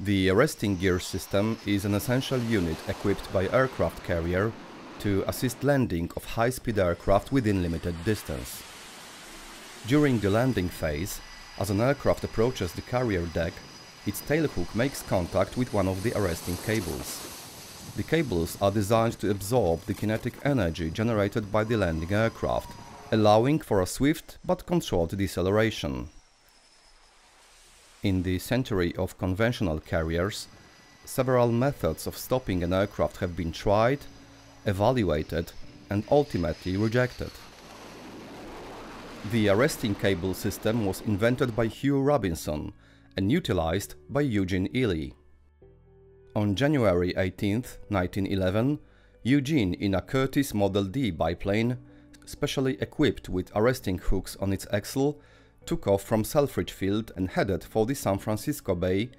The arresting gear system is an essential unit equipped by aircraft carrier to assist landing of high-speed aircraft within limited distance. During the landing phase, as an aircraft approaches the carrier deck, its tailhook makes contact with one of the arresting cables. The cables are designed to absorb the kinetic energy generated by the landing aircraft, allowing for a swift but controlled deceleration. In the century of conventional carriers, several methods of stopping an aircraft have been tried, evaluated and ultimately rejected. The arresting cable system was invented by Hugh Robinson and utilized by Eugene Ely. On January 18, 1911, Eugene in a Curtiss Model D biplane, specially equipped with arresting hooks on its axle, took off from Selfridge Field and headed for the San Francisco Bay,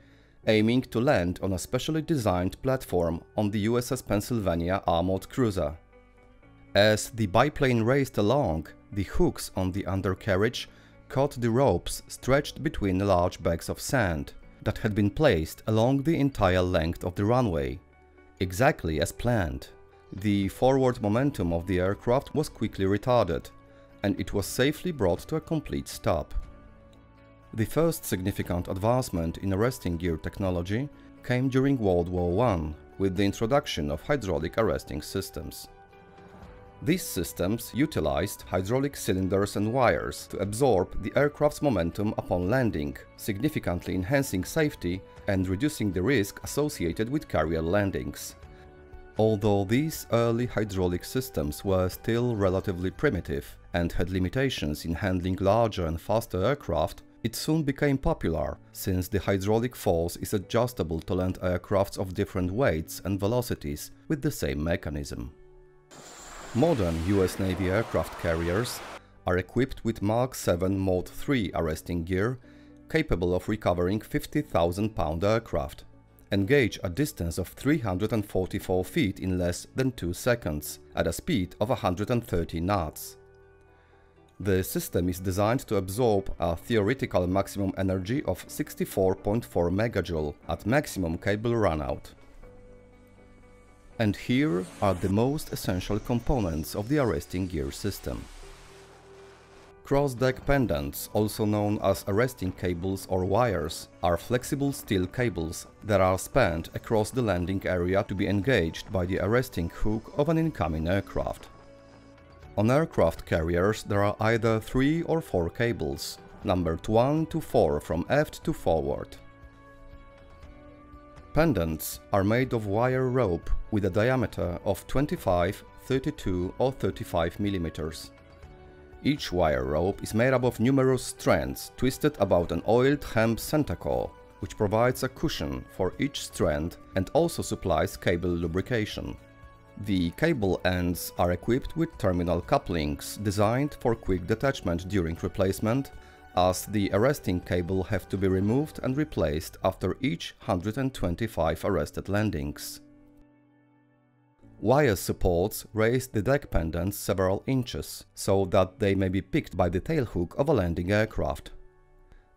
aiming to land on a specially designed platform on the USS Pennsylvania armored cruiser. As the biplane raced along, the hooks on the undercarriage caught the ropes stretched between large bags of sand that had been placed along the entire length of the runway, exactly as planned. The forward momentum of the aircraft was quickly retarded, and it was safely brought to a complete stop. The first significant advancement in arresting gear technology came during World War I with the introduction of hydraulic arresting systems. These systems utilized hydraulic cylinders and wires to absorb the aircraft's momentum upon landing, significantly enhancing safety and reducing the risk associated with carrier landings. Although these early hydraulic systems were still relatively primitive and had limitations in handling larger and faster aircraft, it soon became popular, since the hydraulic force is adjustable to land aircrafts of different weights and velocities with the same mechanism. Modern US Navy aircraft carriers are equipped with Mark 7 Mod 3 arresting gear capable of recovering 50,000 pound aircraft, engage a distance of 344 feet in less than 2 seconds at a speed of 130 knots. The system is designed to absorb a theoretical maximum energy of 64.4 MJ at maximum cable runout. And here are the most essential components of the arresting gear system. Cross-deck pendants, also known as arresting cables or wires, are flexible steel cables that are spanned across the landing area to be engaged by the arresting hook of an incoming aircraft. On aircraft carriers there are either 3 or 4 cables, numbered 1 to 4 from aft to forward. Pendants are made of wire rope with a diameter of 25, 32 or 35 millimeters. Each wire rope is made up of numerous strands twisted about an oiled hemp center core, which provides a cushion for each strand and also supplies cable lubrication. The cable ends are equipped with terminal couplings designed for quick detachment during replacement, as the arresting cable have to be removed and replaced after each 125 arrested landings. Wire supports raise the deck pendants several inches, so that they may be picked by the tailhook of a landing aircraft.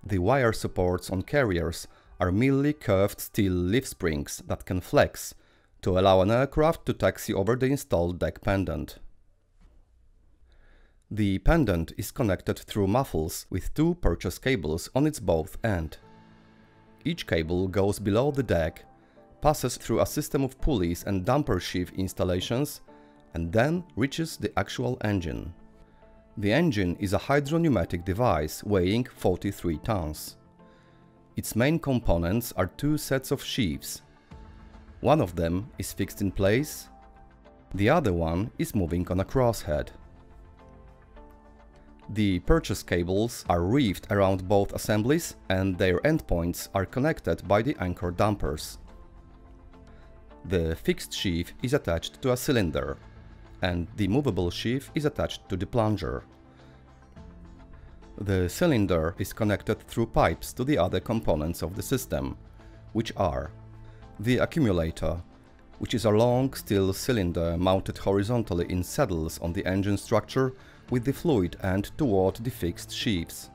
The wire supports on carriers are merely curved steel leaf springs that can flex to allow an aircraft to taxi over the installed deck pendant. The pendant is connected through muffles with two purchase cables on its both end. Each cable goes below the deck, passes through a system of pulleys and damper sheave installations, and then reaches the actual engine. The engine is a hydropneumatic device weighing 43 tons. Its main components are two sets of sheaves, one of them is fixed in place, the other one is moving on a crosshead. The purchase cables are reeved around both assemblies and their endpoints are connected by the anchor dampers. The fixed sheave is attached to a cylinder and the movable sheave is attached to the plunger. The cylinder is connected through pipes to the other components of the system, which are the accumulator, which is a long steel cylinder mounted horizontally in saddles on the engine structure with the fluid end toward the fixed sheaves.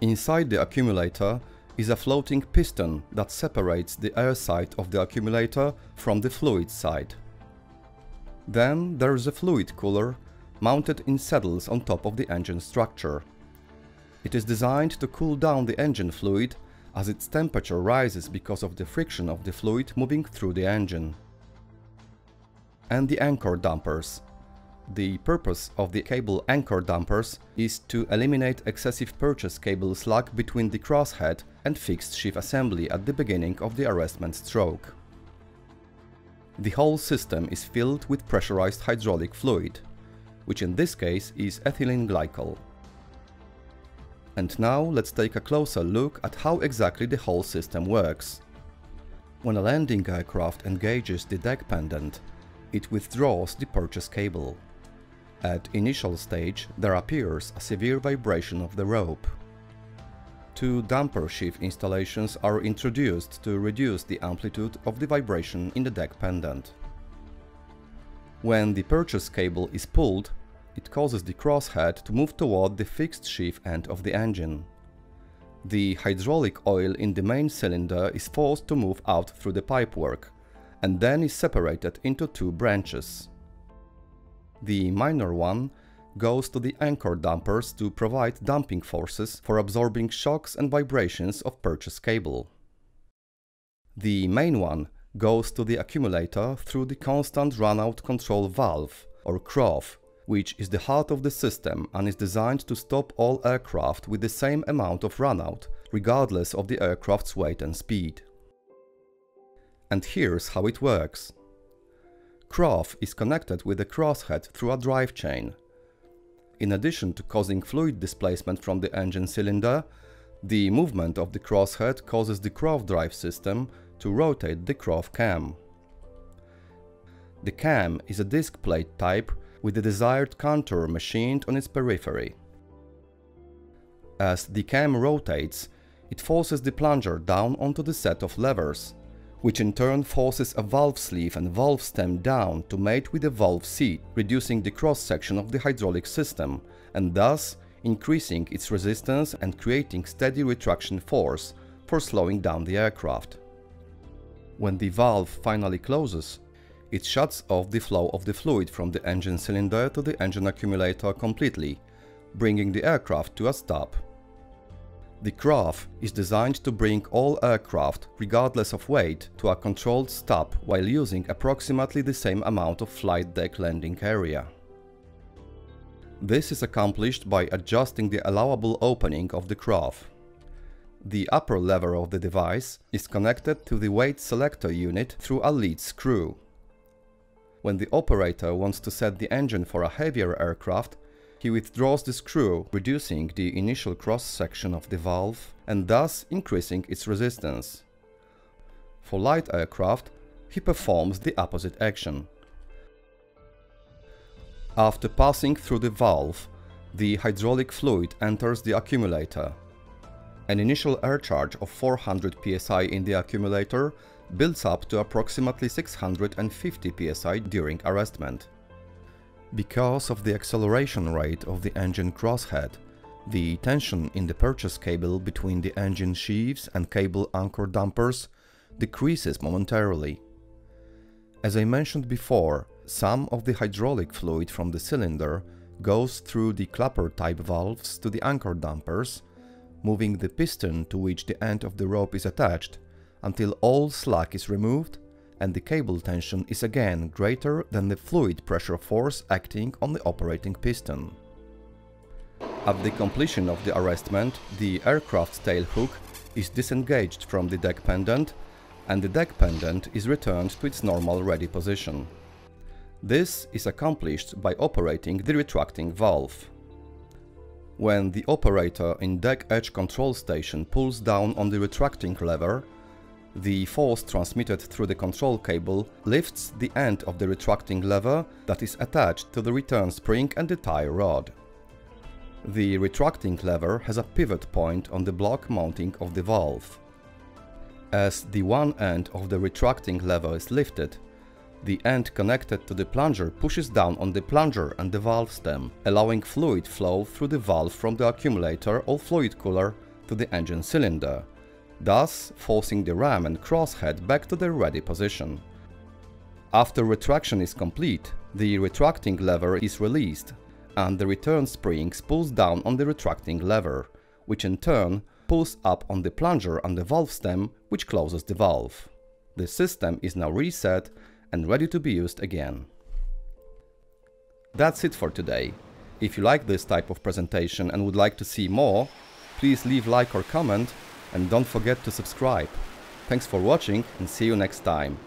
Inside the accumulator is a floating piston that separates the air side of the accumulator from the fluid side. Then there is a fluid cooler mounted in saddles on top of the engine structure. It is designed to cool down the engine fluid as its temperature rises because of the friction of the fluid moving through the engine. And the anchor dampers. The purpose of the cable anchor dampers is to eliminate excessive purchase cable slack between the crosshead and fixed sheave assembly at the beginning of the arrestment stroke. The whole system is filled with pressurized hydraulic fluid, which in this case is ethylene glycol. And now let's take a closer look at how exactly the whole system works. When a landing aircraft engages the deck pendant, it withdraws the purchase cable. At initial stage, there appears a severe vibration of the rope. Two damper sheave installations are introduced to reduce the amplitude of the vibration in the deck pendant. When the purchase cable is pulled, it causes the crosshead to move toward the fixed sheave end of the engine. The hydraulic oil in the main cylinder is forced to move out through the pipework, and then is separated into two branches. The minor one goes to the anchor dampers to provide damping forces for absorbing shocks and vibrations of purchase cable. The main one goes to the accumulator through the constant runout control valve, or CROV, which is the heart of the system and is designed to stop all aircraft with the same amount of runout, regardless of the aircraft's weight and speed. And here's how it works. CROV is connected with the crosshead through a drive chain. In addition to causing fluid displacement from the engine cylinder, the movement of the crosshead causes the CROV drive system to rotate the CROV cam. The cam is a disc plate type with the desired contour machined on its periphery. As the cam rotates, it forces the plunger down onto the set of levers, which in turn forces a valve sleeve and valve stem down to mate with the valve seat, reducing the cross-section of the hydraulic system, and thus increasing its resistance and creating steady retraction force for slowing down the aircraft. When the valve finally closes, it shuts off the flow of the fluid from the engine cylinder to the engine accumulator completely, bringing the aircraft to a stop. The CROV is designed to bring all aircraft, regardless of weight, to a controlled stop while using approximately the same amount of flight deck landing area. This is accomplished by adjusting the allowable opening of the CROV. The upper lever of the device is connected to the weight selector unit through a lead screw. When the operator wants to set the engine for a heavier aircraft, he withdraws the screw, reducing the initial cross-section of the valve and thus increasing its resistance. For light aircraft, he performs the opposite action. After passing through the valve, the hydraulic fluid enters the accumulator. An initial air charge of 400 psi in the accumulator builds up to approximately 650 psi during arrestment. Because of the acceleration rate of the engine crosshead, the tension in the purchase cable between the engine sheaves and cable anchor dampers decreases momentarily. As I mentioned before, some of the hydraulic fluid from the cylinder goes through the clapper type valves to the anchor dampers, moving the piston to which the end of the rope is attached until all slack is removed and the cable tension is again greater than the fluid pressure force acting on the operating piston. At the completion of the arrestment, the aircraft's tail hook is disengaged from the deck pendant and the deck pendant is returned to its normal ready position. This is accomplished by operating the retracting valve. When the operator in deck edge control station pulls down on the retracting lever, the force transmitted through the control cable lifts the end of the retracting lever that is attached to the return spring and the tie rod. The retracting lever has a pivot point on the block mounting of the valve. As the one end of the retracting lever is lifted, the end connected to the plunger pushes down on the plunger and the valve stem, allowing fluid flow through the valve from the accumulator or fluid cooler to the engine cylinder, thus forcing the ram and crosshead back to their ready position. After retraction is complete, the retracting lever is released and the return springs pulls down on the retracting lever, which in turn pulls up on the plunger and the valve stem which closes the valve. The system is now reset and ready to be used again. That's it for today. If you like this type of presentation and would like to see more, please leave like or comment and don't forget to subscribe. Thanks for watching and see you next time.